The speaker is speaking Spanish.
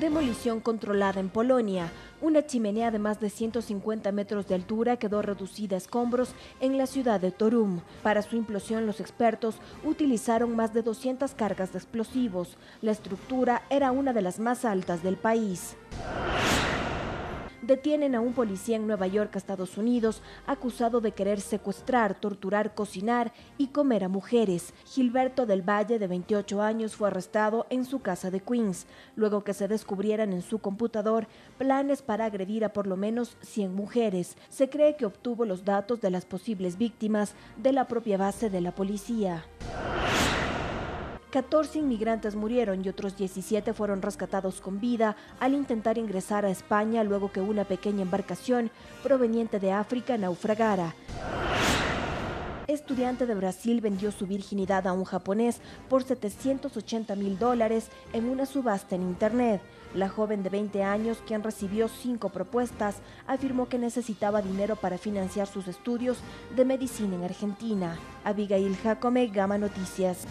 Demolición controlada en Polonia. Una chimenea de más de 150 metros de altura quedó reducida a escombros en la ciudad de Torum. Para su implosión, los expertos utilizaron más de 200 cargas de explosivos. La estructura era una de las más altas del país detienen a un policía en Nueva York, Estados Unidos, acusado de querer secuestrar, torturar, cocinar y comer a mujeres. Gilberto del Valle, de 28 años, fue arrestado en su casa de Queens, luego que se descubrieran en su computador planes para agredir a por lo menos 100 mujeres. Se cree que obtuvo los datos de las posibles víctimas de la propia base de la policía. 14 inmigrantes murieron y otros 17 fueron rescatados con vida al intentar ingresar a España luego que una pequeña embarcación proveniente de África naufragara. Estudiante de Brasil vendió su virginidad a un japonés por 780 mil dólares en una subasta en Internet. La joven de 20 años, quien recibió cinco propuestas, afirmó que necesitaba dinero para financiar sus estudios de medicina en Argentina. Abigail Jacome, Gama Noticias.